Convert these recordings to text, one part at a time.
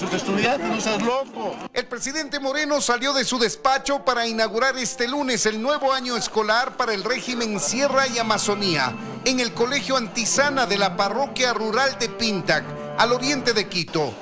no loco. El presidente Moreno salió de su despacho para inaugurar este lunes el nuevo año escolar para el régimen Sierra y Amazonía en el Colegio Antisana de la parroquia rural de Pintac, al oriente de Quito.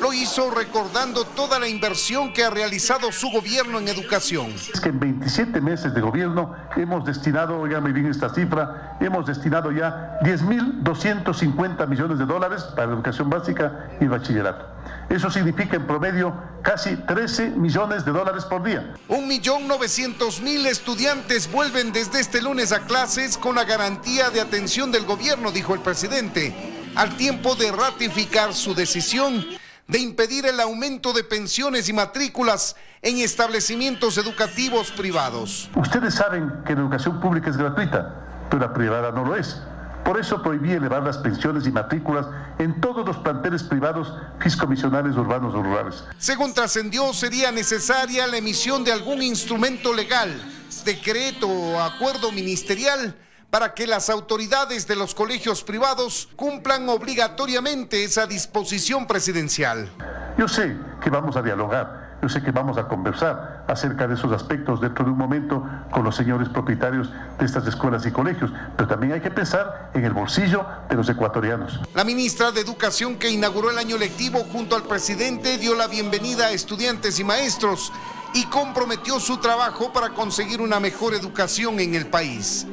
Lo hizo recordando toda la inversión que ha realizado su gobierno en educación. Es que en 27 meses de gobierno hemos destinado, oígame bien esta cifra, hemos destinado ya 10.250 millones de dólares para educación básica y bachillerato. Eso significa en promedio casi 13 millones de dólares por día. Un millón novecientos mil estudiantes vuelven desde este lunes a clases con la garantía de atención del gobierno, dijo el presidente, al tiempo de ratificar su decisión de impedir el aumento de pensiones y matrículas en establecimientos educativos privados. Ustedes saben que la educación pública es gratuita, pero la privada no lo es. Por eso prohibí elevar las pensiones y matrículas en todos los planteles privados fiscomisionales urbanos o rurales. Según trascendió, sería necesaria la emisión de algún instrumento legal, decreto o acuerdo ministerial para que las autoridades de los colegios privados cumplan obligatoriamente esa disposición presidencial. Yo sé que vamos a dialogar, yo sé que vamos a conversar acerca de esos aspectos dentro de un momento con los señores propietarios de estas escuelas y colegios, pero también hay que pensar en el bolsillo de los ecuatorianos. La ministra de Educación que inauguró el año lectivo junto al presidente dio la bienvenida a estudiantes y maestros y comprometió su trabajo para conseguir una mejor educación en el país.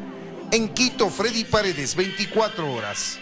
En Quito, Freddy Paredes, 24 horas.